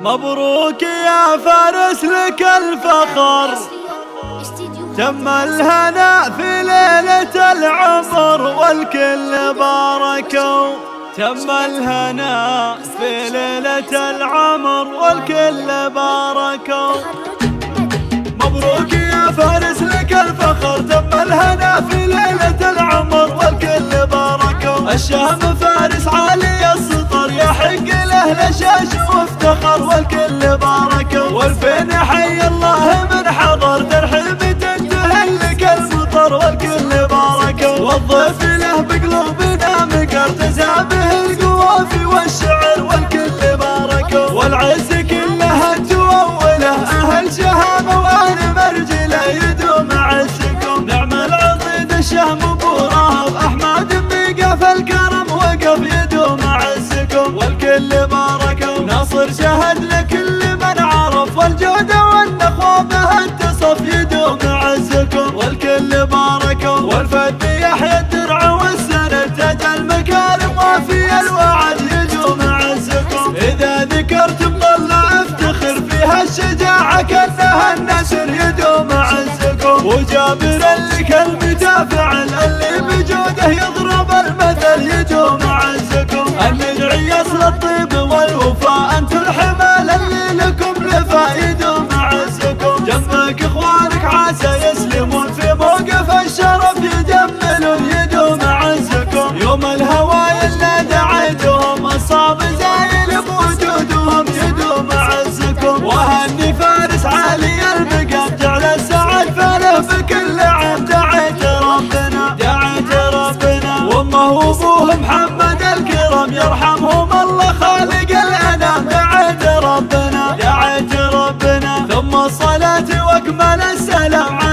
مبروك يا فارس لك الفخر. تم الهنا في ليلة العمر والكل باركوا. تم الهنا في ليلة العمر والكل باركوا. مبروك يا فارس لك الفخر. تم الهنا في ليلة العمر والكل باركوا. الشام فارس عالي يحق له لشاش وافتخر والكل باركوا والفين حي الله من حضر ترحيب تنتهي لك المطر والكل باركوا والضيف له بقلوبنا مقر تزابه القوافي والشعر والكل باركوا والعز كلها تووله أهل شهامه وأهل مرجله يدوم عزكم. نعم العضيد الشهم ابو رهب أحمد بقف الكرم وقف يدوم عزكم. والكل كانها النسر يدوم عزكم. وجابر لك المدافع اللي بجوده يضرب المثل يدوم عزكم. الندعي اصل الطيب والوفاء انت الحمال محمد الكرم يرحمهم الله خالق الأنام. دعيت ربنا دعيت ربنا. ثم الصلاه وأكمل السلام.